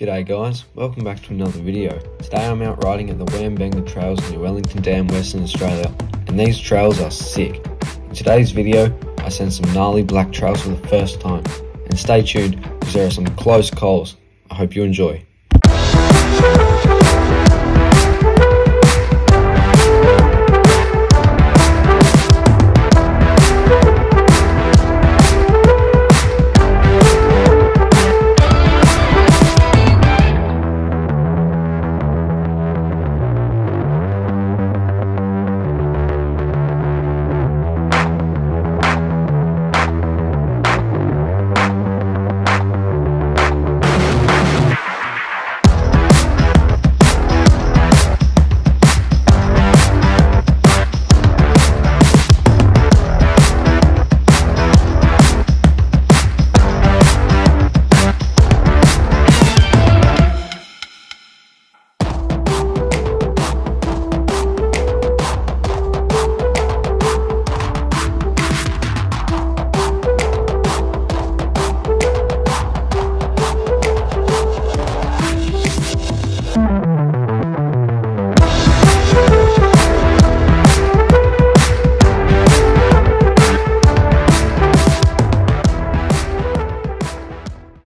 G'day guys, welcome back to another video. Today I'm out riding at the Wambenger Trails near Wellington Dam, Western Australia, and these trails are sick. In today's video, I sent some gnarly black trails for the first time, and stay tuned because there are some close calls. I hope you enjoy.